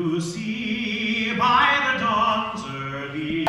To see by the dawn's early...